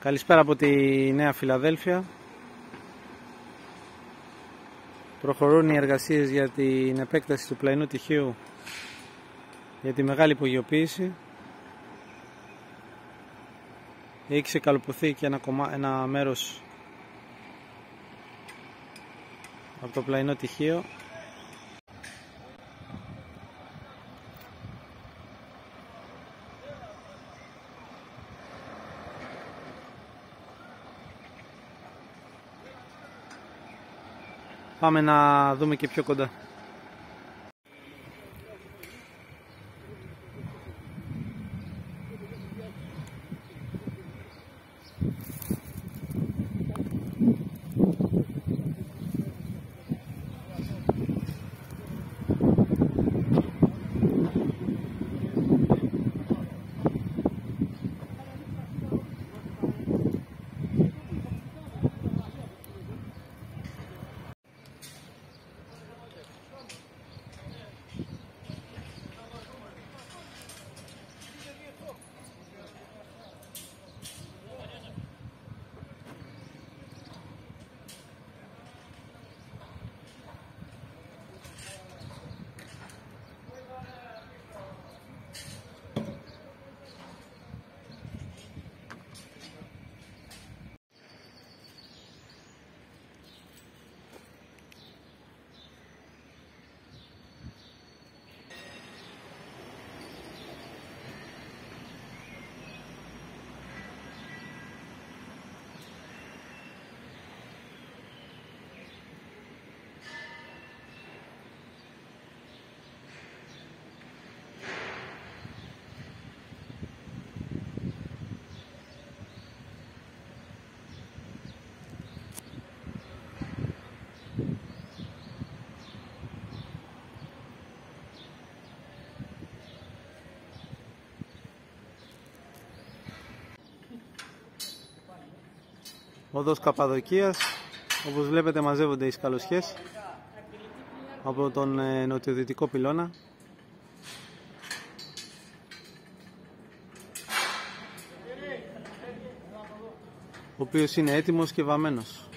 Καλησπέρα από τη Νέα Φιλαδέλφια. Προχωρούν οι εργασίες για την επέκταση του πλαϊνού τυχείου για τη μεγάλη υπογειοποίηση. Έχει ξεκαλουποθεί και ένα, κομμά... ένα μέρος από το πλαϊνό τυχείο Πάμε να δούμε και πιο κοντά. Οδός Καπαδοκίας. Όπως βλέπετε μαζεύονται οι σκαλοσιές από τον ε, νοτιοδυτικό πυλώνα. Ο οποίος είναι έτοιμος και βαμμένος